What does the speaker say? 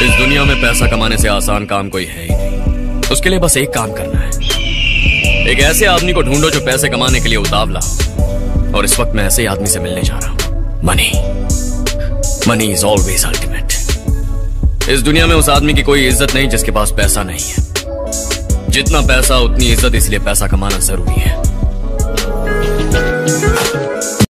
इस दुनिया में पैसा कमाने से आसान काम कोई है ही नहीं। उसके लिए बस एक काम करना है। एक ऐसे आदमी को ढूंढो जो पैसे कमाने के लिए उतावला हो। और इस वक्त मैं ऐसे आदमी से मिलने जा रहा हूँ। Money money is always ultimate इस दुनिया में उस आदमी की कोई इज़्ज़त नहीं जिसके पास पैसा नहीं है। जितना पैसा, उतनी इज़्ज़त इसलिए पैसा कमाना ज़रूरी है।